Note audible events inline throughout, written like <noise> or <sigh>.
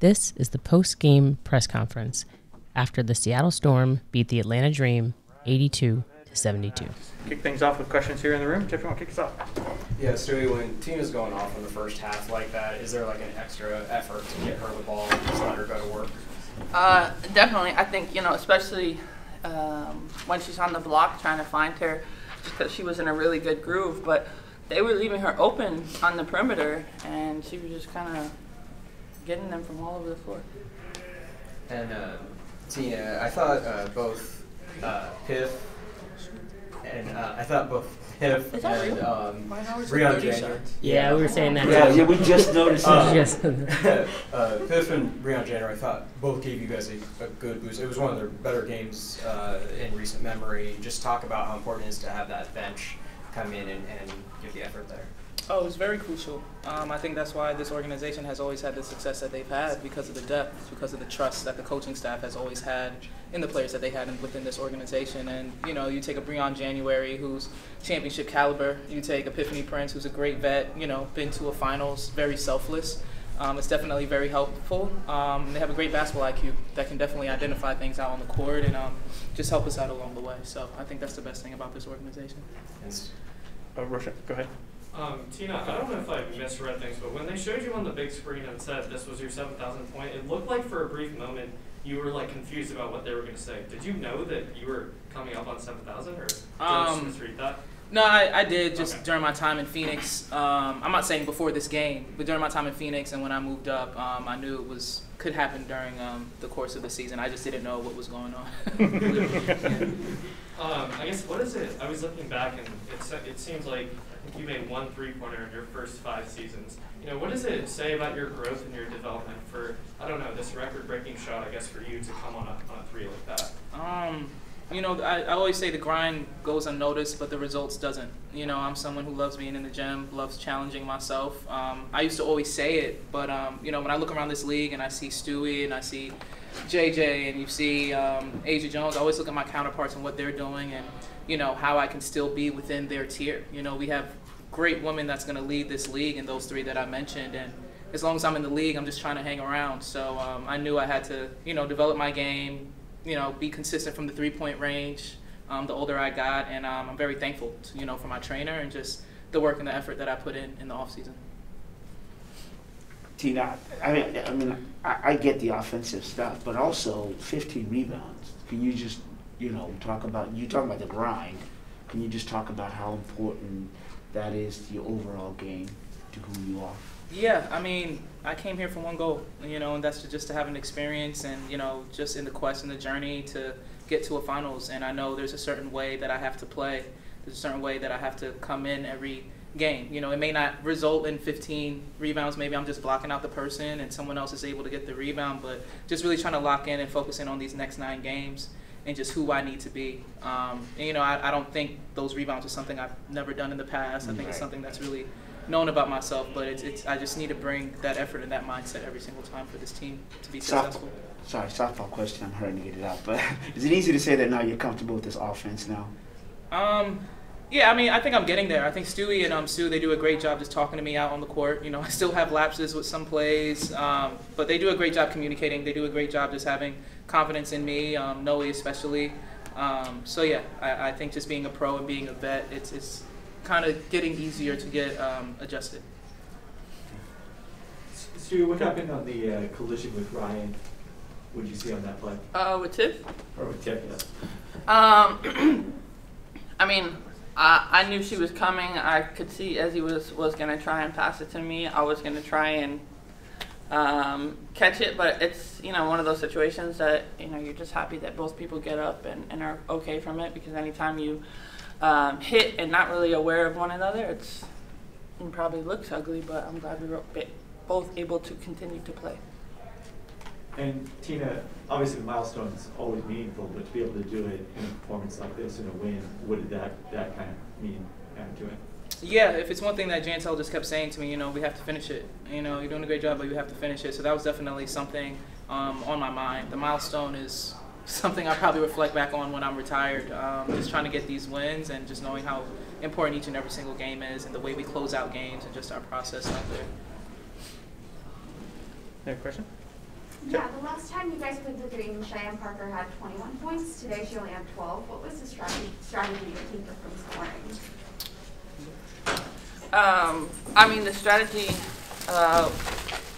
This is the post game press conference after the Seattle Storm beat the Atlanta Dream 82 to 72. Kick things off with questions here in the room. Jeff, you want to kick us off? Yeah, Stewie, when team is going off in the first half like that, is there like an extra effort to get her the ball and just let her go to work? Uh, definitely. I think, you know, especially um, when she's on the block trying to find her, just because she was in a really good groove. But they were leaving her open on the perimeter, and she was just kind of getting them from all over the floor. And uh, Tina, I thought uh, both uh, Piff and uh, I thought both Piff and real? um, Mine Briann look 30 January. Yeah, we were saying that Yeah, too. yeah, we just noticed <laughs> Uh. Yes. <laughs> uh, Piff and Briann January, I thought both gave you guys a, a good boost. It was one of their better games uh, in recent memory. Just talk about how important it is to have that bench come in and, and give the effort there. Oh, it's very crucial. Um, I think that's why this organization has always had the success that they've had because of the depth, because of the trust that the coaching staff has always had in the players that they had in, within this organization. And you know, you take a Briann January who's championship caliber. You take Epiphany Prince, who's a great vet. You know, been to a finals, very selfless. Um, it's definitely very helpful. Um, they have a great basketball IQ that can definitely identify things out on the court and um, just help us out along the way. So I think that's the best thing about this organization. And Uh, Roshan, go ahead. Um, Tina, I don't know if I misread things, but when they showed you on the big screen and said this was your 7,000 point, it looked like for a brief moment you were like confused about what they were going to say. Did you know that you were coming up on 7,000 or did just Um, misread that? No, I, I did just Okay. during my time in Phoenix. Um, I'm not saying before this game, but during my time in Phoenix and when I moved up, um, I knew it was could happen during um, the course of the season. I just didn't know what was going on. <laughs> <laughs> Um, I guess what is it? I was looking back and it, it seems like you made one three pointer in your first five seasons. You know, what does it say about your growth and your development for, I don't know, this record breaking shot, I guess, for you to come on a, on a three like that? Um, you know, I, I always say the grind goes unnoticed, but the results doesn't. You know, I'm someone who loves being in the gym, loves challenging myself. Um, I used to always say it, but um, you know, when I look around this league and I see Stewie and I see JJ and you see um, Asia Jones, I always look at my counterparts and what they're doing, and you know how I can still be within their tier. You know, we have great women that's going to lead this league, and those three that I mentioned, and as long as I'm in the league, I'm just trying to hang around. So um, I knew I had to, you know, develop my game, you know, be consistent from the three-point range. Um, the older I got, and um, I'm very thankful, to, you know, for my trainer and just the work and the effort that I put in in the off season. Tina, I mean, I mean, I, I get the offensive stuff, but also 15 rebounds. Can you just, you know, talk about you talk about the grind? Can you just talk about how important that is to your overall game, to who you are? Yeah, I mean, I came here for one goal, you know, and that's to, just to have an experience and, you know, just in the quest and the journey to get to a finals. And I know there's a certain way that I have to play. There's a certain way that I have to come in every game. You know, it may not result in 15 rebounds. Maybe I'm just blocking out the person and someone else is able to get the rebound. But just really trying to lock in and focus in on these next nine games and just who I need to be. Um, and, you know, I, I don't think those rebounds are something I've never done in the past. I think it's something that's really known about myself, but it's, it's I just need to bring that effort and that mindset every single time for this team to be Soft- successful. Sorry, softball question. I'm hurrying to get it out, but <laughs> is it easy to say that now you're comfortable with this offense now? Um, yeah, I mean, I think I'm getting there. I think Stewie and um, Sue, they do a great job just talking to me out on the court. You know, <laughs> I still have lapses with some plays, um, but they do a great job communicating. They do a great job just having confidence in me, um, Noe especially. Um, so yeah, I, I think just being a pro and being a vet, it's it's kind of getting easier to get um, adjusted. Stewie, what happened on the uh, collision with Rhyne? What did you see on that play? Uh, with Tiff? Or with Tiff, yeah. Um, <clears throat> I mean, I, I knew she was coming. I could see Ezzy was, was going to try and pass it to me. I was going to try and um, catch it, but it's, you know, one of those situations that, you know, you're just happy that both people get up and, and are okay from it because anytime you um, hit and not really aware of one another, it's it probably looks ugly, but I'm glad we were both able to continue to play. And Tina, obviously the milestone's always meaningful, but to be able to do it in a performance like this in a win, what did that, that kind of mean uh, to it? Yeah, if it's one thing that Jantel just kept saying to me, you know, we have to finish it. You know, you're doing a great job, but you have to finish it. So that was definitely something um, on my mind. The milestone is something I probably reflect back on when I'm retired. Um, just trying to get these wins and just knowing how important each and every single game is and the way we close out games and just our process out there. Any question? Yeah, the last time you guys played the game, Cheyenne Parker had 21 points. Today she only had 12. What was the strategy, to keep her from scoring? Um, I mean, the strategy, uh,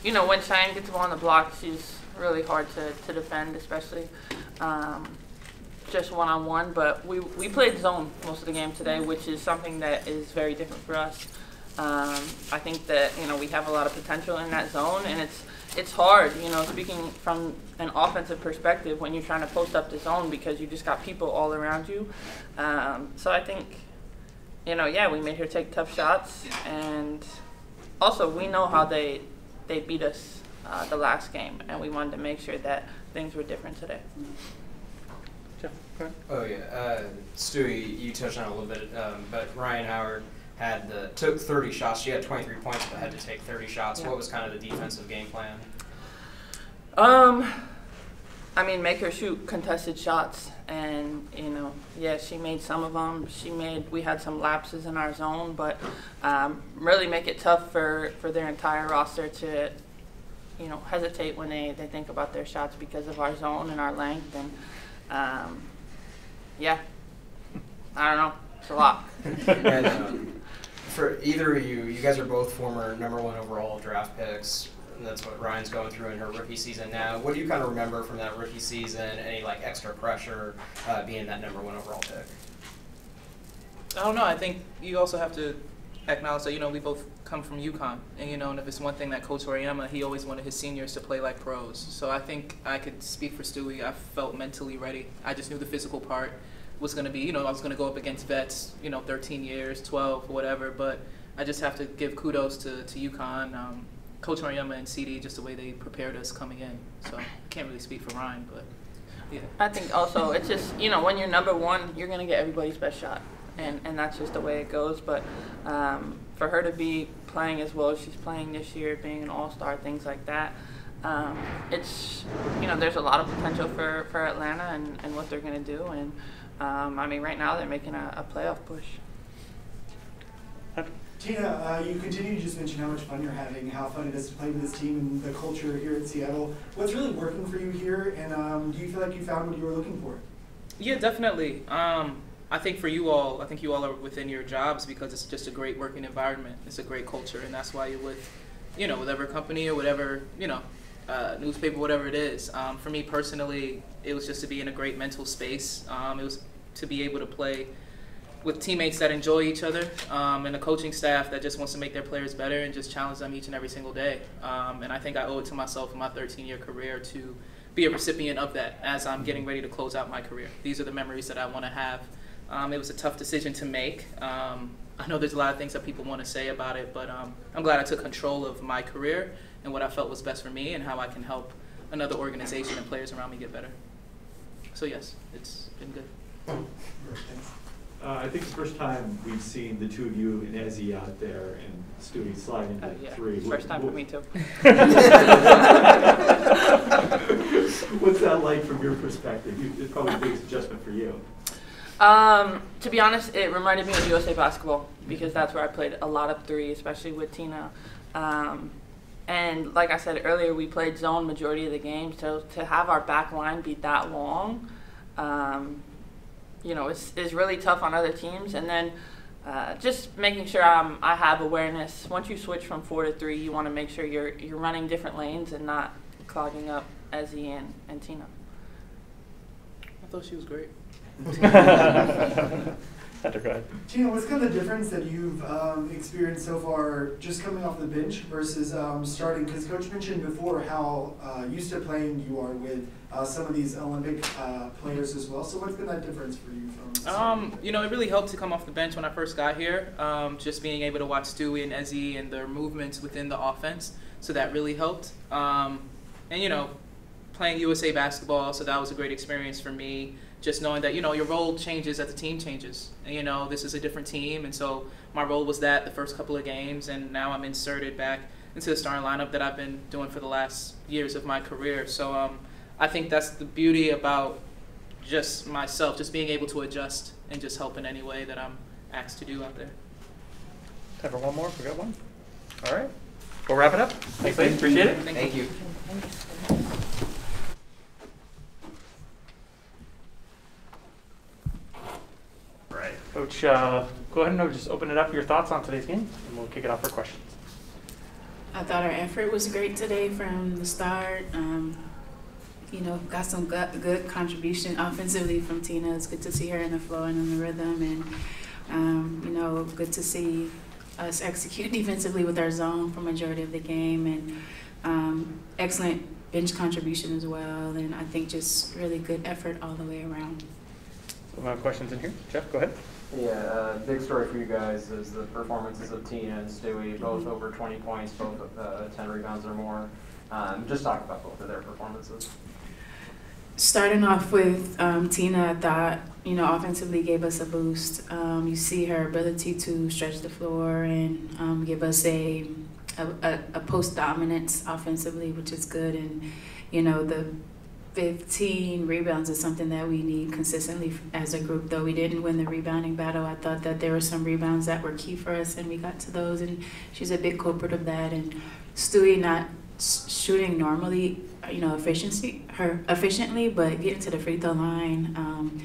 you know, when Cheyenne gets the ball on the block, she's really hard to, to defend, especially um, just one on one. But we, we played zone most of the game today, which is something that is very different for us. Um, I think that you know we have a lot of potential in that zone, and it's it's hard, you know, speaking from an offensive perspective when you're trying to post up the zone because you just got people all around you. Um, so I think you know, yeah, we made her take tough shots, and also we know how they they beat us uh, the last game, and we wanted to make sure that things were different today. Jeff, go ahead. Oh yeah, uh, Stewie, you touched on it a little bit, um, but Rhyne Howard had the took 30 shots. She had 23 points, but had to take 30 shots. Yeah. What was kind of the defensive game plan? Um, I mean, make her shoot contested shots, and you know, yeah, she made some of them. She made we had some lapses in our zone, but um, really make it tough for for their entire roster to, you know, hesitate when they they think about their shots because of our zone and our length, and um, yeah, I don't know, it's a lot. <laughs> for either of you, you guys are both former number one overall draft picks. And that's what Rhyne's going through in her rookie season now. What do you kind of remember from that rookie season? Any like extra pressure uh, being that number one overall pick? I don't know. I think you also have to acknowledge that you know we both come from UConn, and you know, and if it's one thing that Coach Auriemma, he always wanted his seniors to play like pros. So I think I could speak for Stewie. I felt mentally ready. I just knew the physical part was going to be, you know, I was going to go up against vets, you know, 13 years, 12, whatever. But I just have to give kudos to to UConn, um, Coach Auriemma and CD, just the way they prepared us coming in. So I can't really speak for Rhyne, but yeah. I think also it's just you know when you're number one, you're gonna get everybody's best shot, and and that's just the way it goes. But um, for her to be playing as well as she's playing this year, being an all star, things like that, um, it's you know there's a lot of potential for for Atlanta and and what they're gonna do. And um, I mean right now they're making a, a playoff push. Tina, uh, you continue to just mention how much fun you're having, how fun it is to play with this team and the culture here at Seattle. What's really working for you here, and um, do you feel like you found what you were looking for? Yeah, definitely. Um, I think for you all, I think you all are within your jobs because it's just a great working environment. It's a great culture, and that's why you're with, you know, whatever company or whatever, you know, uh, newspaper, whatever it is. Um, for me personally, it was just to be in a great mental space. Um, it was to be able to play with teammates that enjoy each other um, and a coaching staff that just wants to make their players better and just challenge them each and every single day. Um, and I think I owe it to myself in my 13 year career to be a recipient of that as I'm getting ready to close out my career. These are the memories that I want to have. Um, it was a tough decision to make. Um, I know there's a lot of things that people want to say about it, but um, I'm glad I took control of my career and what I felt was best for me and how I can help another organization and players around me get better. So, yes, it's been good. Thanks. Uh, I think it's the first time we've seen the two of you and Ezzy out there and Stewie slide into Uh, yeah, three. first time for me too. <laughs> What's that like from your perspective? You, it's probably the biggest adjustment for you. Um, to be honest, it reminded me of USA basketball because that's where I played a lot of three, especially with Tina. Um, and like I said earlier, we played zone majority of the game, so to have our back line be that long, um, you know, it's, it's really tough on other teams. And then uh, just making sure I'm, I have awareness. Once you switch from four to three, you want to make sure you're you're running different lanes and not clogging up Ezzy and, and Tina. I thought she was great. <laughs> <laughs> Heather, go ahead. Tina, what's kind of the difference that you've um, experienced so far just coming off the bench versus um, starting? Because Coach mentioned before how uh, used to playing you are with uh, some of these Olympic uh, players as well. So what's been that difference for you from? Um, you know, it really helped to come off the bench when I first got here. Um, just being able to watch Stewie and Ezzy and their movements within the offense, so that really helped. Um, and you know, playing USA basketball, so that was a great experience for me. Just knowing that you know your role changes as the team changes. And, you know, this is a different team, and so my role was that the first couple of games, and now I'm inserted back into the starting lineup that I've been doing for the last years of my career. So um, I think that's the beauty about just myself, just being able to adjust and just help in any way that I'm asked to do out there. Time for one more, if we got one. All right, we'll wrap it up. Thanks, ladies, appreciate it. Thank you. Coach, uh, go ahead and just open it up your thoughts on today's game, and we'll kick it off for questions. I thought our effort was great today from the start. Um, you know, got some good, good contribution offensively from Tina. It's good to see her in the flow and in the rhythm, and um, you know, good to see us execute <laughs> defensively with our zone for majority of the game, and um, excellent bench contribution as well. And I think just really good effort all the way around. We have questions in here. Jeff, go ahead. Yeah, uh, big story for you guys is the performances of Tina and Stewie, both over 20 points, both uh, 10 rebounds or more. Um, just talk about both of their performances. Starting off with um, Tina, I thought, you know, offensively gave us a boost. Um, you see her ability to stretch the floor and um, give us a, a, a post dominance offensively, which is good. And, you know, the 15 rebounds is something that we need consistently as a group. Though we didn't win the rebounding battle, I thought that there were some rebounds that were key for us, and we got to those. And she's a big culprit of that. And Stewie not shooting normally, you know, efficiency her efficiently, but getting to the free throw line, um,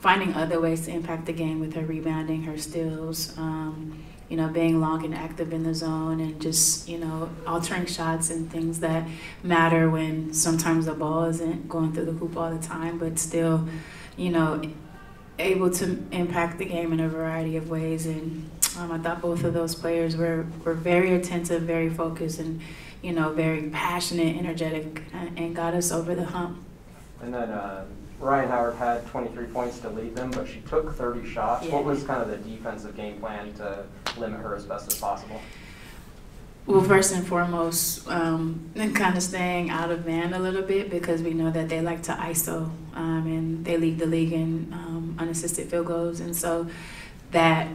finding other ways to impact the game with her rebounding, her steals. Um, you know, being long and active in the zone and just, you know, altering shots and things that matter when sometimes the ball isn't going through the hoop all the time, but still, you know, able to impact the game in a variety of ways. And um, I thought both of those players were, were very attentive, very focused, and, you know, very passionate, energetic, and got us over the hump. And then uh, Rhyne Howard had 23 points to lead them, but she took 30 shots. Yeah. What was kind of the defensive game plan to limit her as best as possible? Well, first and foremost, um, kind of staying out of man a little bit because we know that they like to ISO um, and they lead the league in um, unassisted field goals. And so that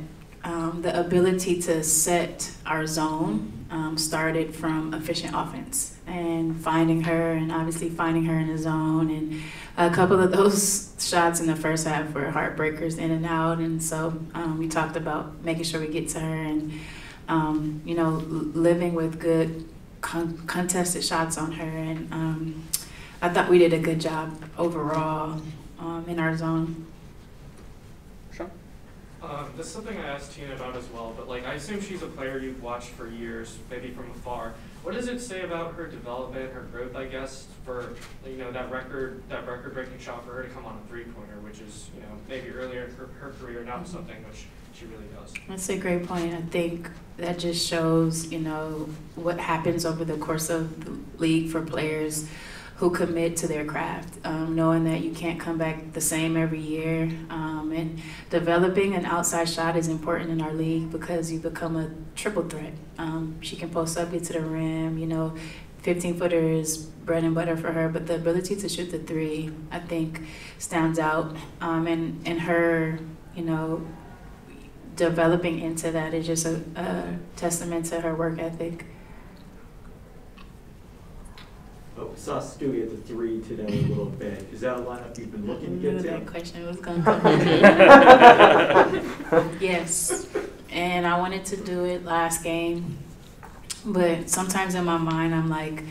um, the ability to set our zone um, started from efficient offense and finding her and obviously finding her in the zone. And a couple of those <laughs> shots in the first half were heartbreakers in and out. And so um, we talked about making sure we get to her and um, you know, living with good con- contested shots on her. And um, I thought we did a good job overall um, in our zone. Sean? Um, this is something I asked Tina about as well, but like I assume she's a player you've watched for years, maybe from afar. What does it say about her development, her growth, I guess, for you know that record, that record-breaking shot for her to come on a three-pointer, which is you know maybe earlier in her, her career, now something which she really does. That's a great point. I think that just shows, you know, what happens over the course of the league for players who commit to their craft, um, knowing that you can't come back the same every year. Um, and developing an outside shot is important in our league because you become a triple threat. Um, she can post up, get to the rim, you know, 15 footer is bread and butter for her, but the ability to shoot the three, I think, stands out. Um, and, and her, you know, developing into that is just a, a testament to her work ethic. Oh, we saw Stewie at the three today a little bit. Is that a lineup you've been looking to knew get to? that question was going to come. <laughs> yes, and I wanted to do it last game, but sometimes in my mind I'm like,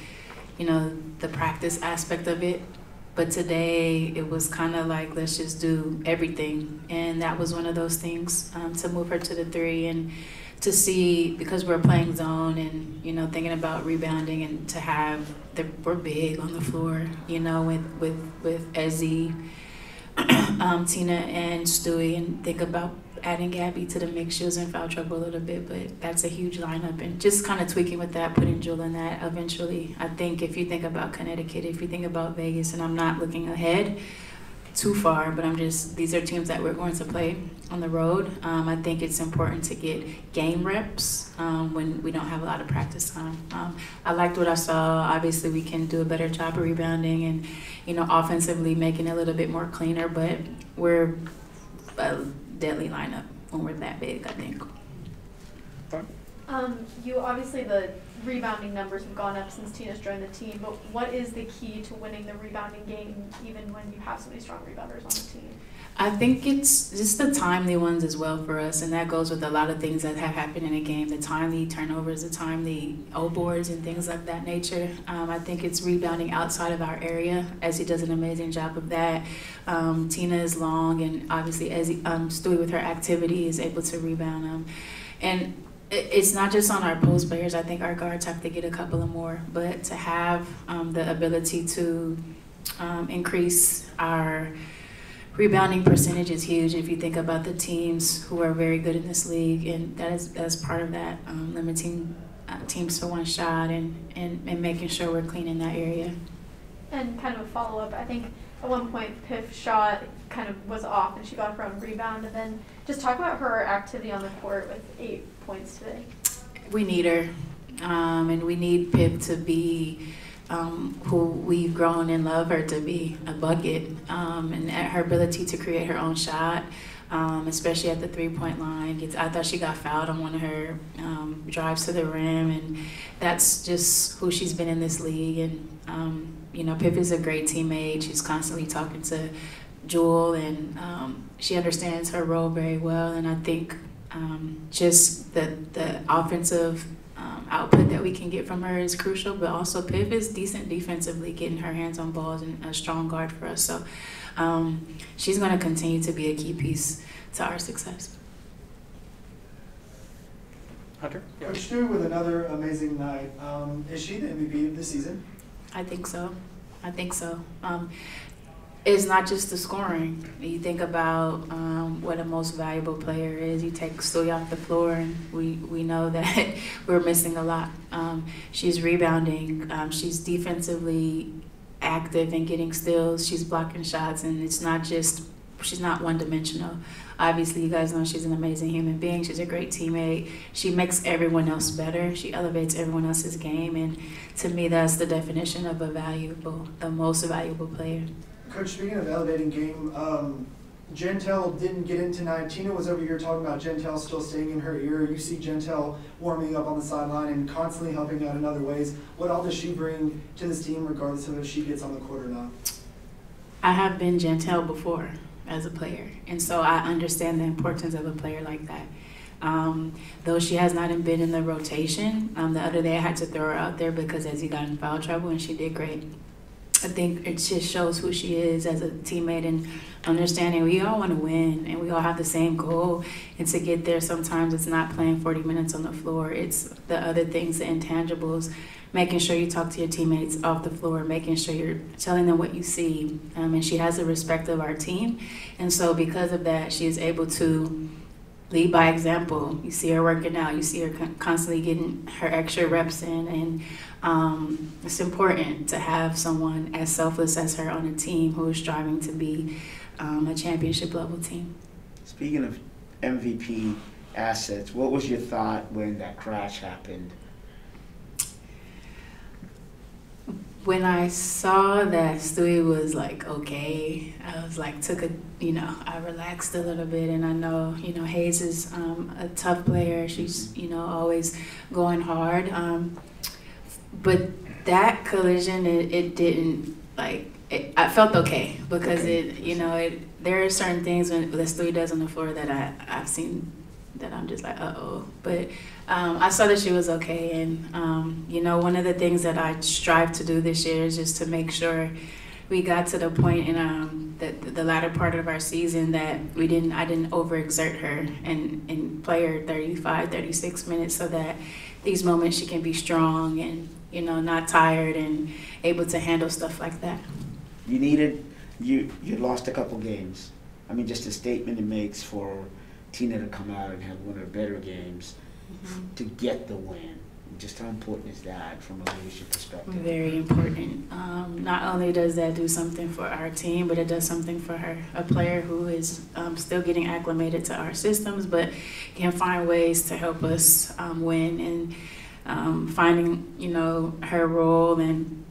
you know, the practice aspect of it. But today it was kind of like let's just do everything, and that was one of those things um, to move her to the three and to see because we're playing zone and you know thinking about rebounding and to have the we're big on the floor, you know, with with with Ezzy, <clears throat> um, Tina and Stewie, and think about adding Gabby to the mix. She was in foul trouble a little bit, but that's a huge lineup. And just kind of tweaking with that, putting Jewel in that eventually. I think if you think about Connecticut, if you think about Vegas, and I'm not looking ahead too far, but I'm just, these are teams that we're going to play on the road. Um, I think it's important to get game reps um, when we don't have a lot of practice time. Um, I liked what I saw. Obviously, we can do a better job of rebounding and, you know, offensively making it a little bit more cleaner, but we're a deadly lineup when we're that big, I think. Um, you obviously the rebounding numbers have gone up since Tina's joined the team, but what is the key to winning the rebounding game even when you have so many strong rebounders on the team? I think it's just the timely ones as well for us, and that goes with a lot of things that have happened in a game. The timely turnovers, the timely O boards, and things of that nature. Um, I think it's rebounding outside of our area. Ezzy does an amazing job of that. Um, Tina is long, and obviously Ezzy, um, Stewie with her activity is able to rebound them. And it- it's not just on our post players. I think our guards have to get a couple of more, but to have um, the ability to um, increase our rebounding percentage is huge if you think about the teams who are very good in this league, and that is that's part of that um, limiting uh, teams to one shot and, and and making sure we're clean in that area. And kind of a follow up, I think at one point Piff shot kind of was off and she got her own rebound, and then just talk about her activity on the court with eight points today. We need her, um, and we need Pip to be. Um, who we've grown and love her to be a bucket, um, and her ability to create her own shot, um, especially at the three point line. Gets, I thought she got fouled on one of her um, drives to the rim, and that's just who she's been in this league. And um, you know, Pip is a great teammate. She's constantly talking to Jewel, and um, she understands her role very well. And I think um, just the the offensive um, output that we can get from her is crucial. But also, Pip is decent defensively, getting her hands on balls and a strong guard for us. So um, she's going to continue to be a key piece to our success. Hunter? Coach Stu with another amazing night. Um, is she the MVP of the season? I think so. I think so. Um, it's not just the scoring. You think about um, what a most valuable player is. You take Stewie off the floor, and we, we know <laughs> that we're missing a lot. Um, she's rebounding. Um, she's defensively active and getting steals. She's blocking shots, and it's not just she's not one dimensional. Obviously, you guys know she's an amazing human being. She's a great teammate. She makes everyone else better. She elevates everyone else's game, and to me, that's the definition of a valuable, the most valuable player. Coach, speaking of elevating game, um, Jantel didn't get in tonight. Tina was over here talking about Jantel still staying in her ear. You see Jantel warming up on the sideline and constantly helping out in other ways. What all does she bring to this team, regardless of if she gets on the court or not? I have been Jantel before as a player, and so I understand the importance of a player like that. Um, though she has not been in the rotation, um, the other day I had to throw her out there because Ezzy got in foul trouble, and she did great. I think it just shows who she is as a teammate and understanding we all want to win and we all have the same goal. And to get there, sometimes it's not playing 40 minutes on the floor, it's the other things, the intangibles, making sure you talk to your teammates off the floor, making sure you're telling them what you see. Um, and she has the respect of our team. And so, because of that, she is able to lead by example. You see her working out, you see her constantly getting her extra reps in, and um, it's important to have someone as selfless as her on a team who is striving to be um, a championship level team. Speaking of MVP assets, what was your thought when that crash happened? When I saw that Stewie was like okay, I was like took a you know I relaxed a little bit, and I know you know Hayes is um, a tough player. She's you know always going hard, um, but that collision it, it didn't like it, I felt okay because it you know it there are certain things when that Stewie does on the floor that I I've seen that I'm just like uh oh, but um, I saw that she was okay, and um, you know, one of the things that I strive to do this year is just to make sure we got to the point in um, the, the latter part of our season that we didn't I didn't overexert her and and play her 35, 36 minutes so that these moments she can be strong and you know not tired and able to handle stuff like that. You needed, you, you lost a couple games. I mean, just a statement it makes for Tina to come out and have one of her better games to get the win. Just how important is that from a leadership perspective? Very important. Um, not only does that do something for our team, but it does something for her, a player who is um, still getting acclimated to our systems, but can find ways to help us um, win and um, finding, you know, her role and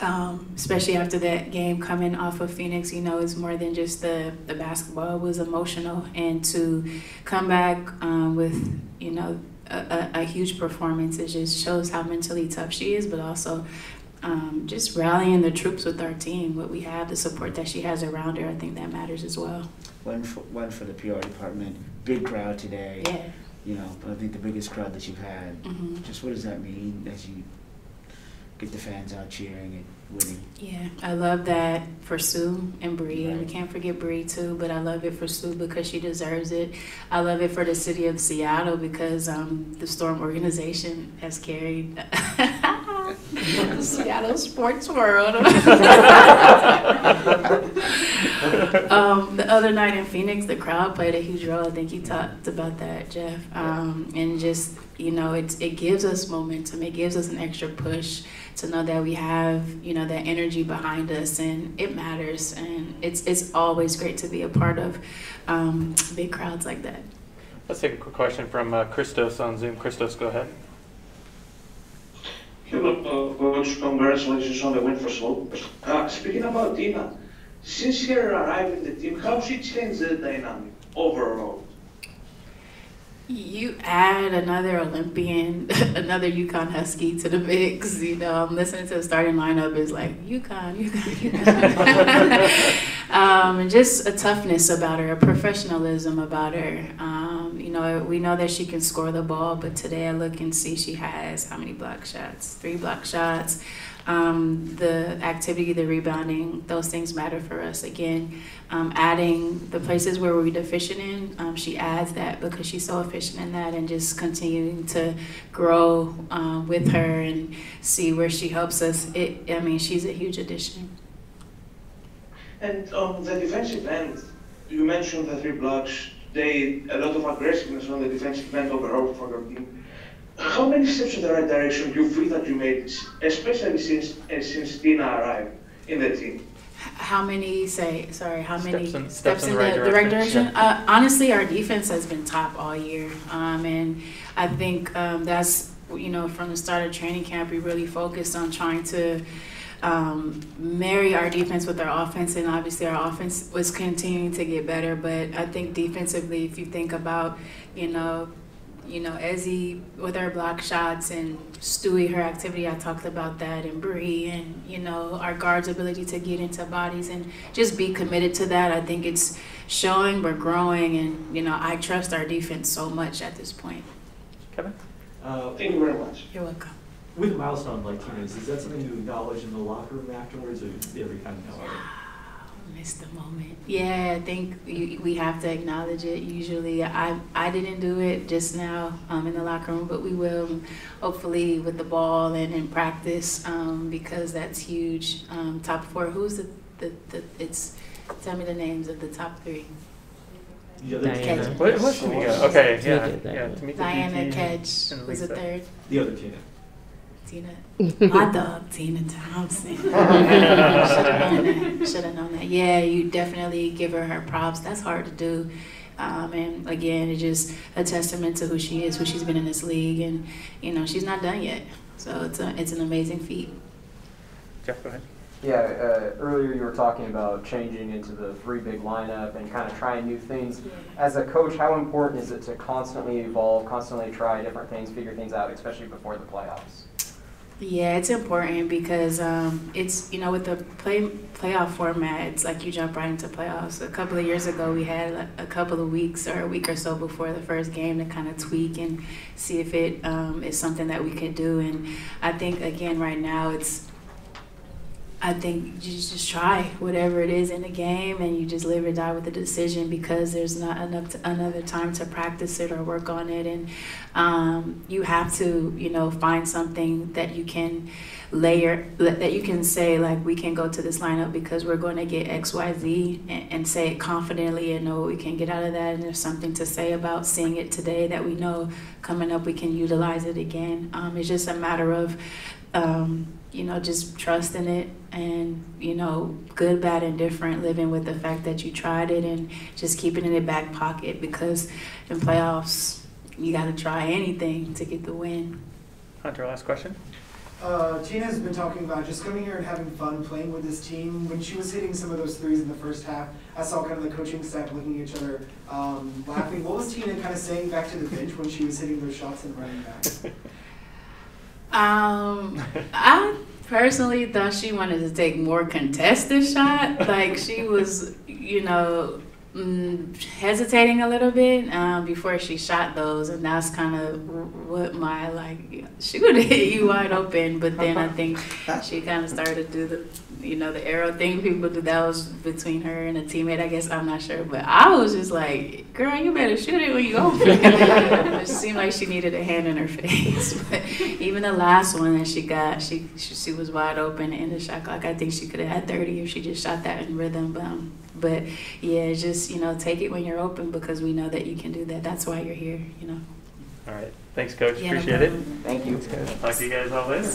um, especially after that game coming off of Phoenix, you know, it's more than just the, the basketball. It was emotional. And to come back um, with, you know, a, a, a huge performance. It just shows how mentally tough she is, but also um, just rallying the troops with our team. What we have, the support that she has around her, I think that matters as well. One for, one for the PR department. Big crowd today. Yeah. You know, but I think the biggest crowd that you've had. Mhm. Just what does that mean as you get the fans out cheering and winning? Yeah, I love that for Sue and Bree. and We can't forget Bree too, but I love it for Sue because she deserves it. I love it for the city of Seattle because um, the Storm organization has carried <laughs> the Seattle sports world. <laughs> <laughs> <laughs> um, the other night in Phoenix, the crowd played a huge role. I think you talked about that, Jeff. Um, and just you know, it it gives us momentum. It gives us an extra push to know that we have you know that energy behind us, and it matters. And it's it's always great to be a part of um, big crowds like that. Let's take a quick question from uh, Christos on Zoom. Christos, go ahead. Hello, Coach. Congratulations on the win for Slope. Uh, speaking about Tina, since her arrival in the team, how she changed the dynamic overall? You add another Olympian, <laughs> another UConn Husky to the mix. You know, I'm listening to the starting lineup is like UConn, UConn, UConn. <laughs> um, and just a toughness about her, a professionalism about her. Um, you know, we know that she can score the ball, but today I look and see she has how many block shots? Three block shots. Um, the activity, the rebounding, those things matter for us. Again, um, adding the places where we're deficient in, um, she adds that because she's so efficient in that, and just continuing to grow um, with her and see where she helps us. It, I mean, she's a huge addition. And on the defensive end, you mentioned the three blocks. They a lot of aggressiveness on the defensive end overall for your team. How many steps in the right direction do you feel that you made, especially since uh, since Tina arrived in the team? How many say sorry? How many Steps in- steps, steps in in the the, right the right direction, direction? Uh, honestly, our defense has been top all year, um, and I think um, that's you know from the start of training camp we really focused on trying to um, marry our defense with our offense, and obviously our offense was continuing to get better. But I think defensively, if you think about you know you know, Ezzy with her block shots and Stewie, her activity, I talked about that, and Bree, and, you know, our guards' ability to get into bodies and just be committed to that. I think it's showing we're growing, and, you know, I trust our defense so much at this point. Kevin? Uh, Thank you very much. You're welcome. With a milestone like Tina's, is that something you acknowledge in the locker room afterwards, or do every kind of know? Missed the moment. Yeah, I think you, we have to acknowledge it. Usually, I I didn't do it just now um, in the locker room, but we will, hopefully, with the ball and in practice, um, because that's huge. Um, top four. Who's the, the the? It's tell me the names of the top three. The other Diana. Tina. What, what Tamika? Okay, yeah, Tamika, yeah. Diana. Tamika, Diana Kedge and was the third. The other Tina. Tina, <laughs> my dog, Tina Thompson. <laughs> Should have known that. Should have known that. Yeah, you definitely give her her props. That's hard to do. Um, and again, it's just a testament to who she is, who she's been in this league, and you know she's not done yet. So it's a, it's an amazing feat. Jeff, go ahead. Yeah, uh, earlier you were talking about changing into the three big lineup and kind of trying new things. As a coach, how important is it to constantly evolve, constantly try different things, figure things out, especially before the playoffs? Yeah, it's important because um, it's you know with the play playoff format, it's like you jump right into playoffs. A couple of years ago, we had a, couple of weeks or a week or so before the first game to kind of tweak and see if it um, is something that we could do. And I think again, right now, it's I think you just try whatever it is in the game, and you just live or die with the decision because there's not enough to, another time to practice it or work on it, and um, you have to, you know, find something that you can layer that you can say like we can go to this lineup because we're going to get X Y Z and, and say it confidently and know what we can get out of that, and there's something to say about seeing it today that we know coming up we can utilize it again. Um, it's just a matter of um, you know, just trusting it and, you know, good, bad, and different, living with the fact that you tried it and just keeping it in the back pocket because in playoffs, you got to try anything to get the win. Hunter, last question. Uh, Tina has been talking about just coming here and having fun playing with this team. When she was hitting some of those threes in the first half, I saw kind of the coaching staff looking at each other, um, laughing. What was Tina kind of saying back to the bench when she was hitting those shots and running back? <laughs> Um, I personally thought she wanted to take more contested shot. Like she was, you know, mm, hesitating a little bit um, before she shot those, and that's kind of what my like. She would <laughs> hit you wide open, but then I think <laughs> she kind of started to do the, you know, the arrow thing people do. That was between her and a teammate. I guess I'm not sure, but I was just like, "Girl, you better shoot it when you open." <laughs> it seemed like she needed a hand in her face. But even the last one that she got, she she, she was wide open in the shot clock. I think she could have had 30 if she just shot that in rhythm. But, um, but yeah, just you know, take it when you're open because we know that you can do that. That's why you're here. You know. All right. Thanks, Coach. Yeah, no Appreciate it. Thank you. Talk to you guys all later.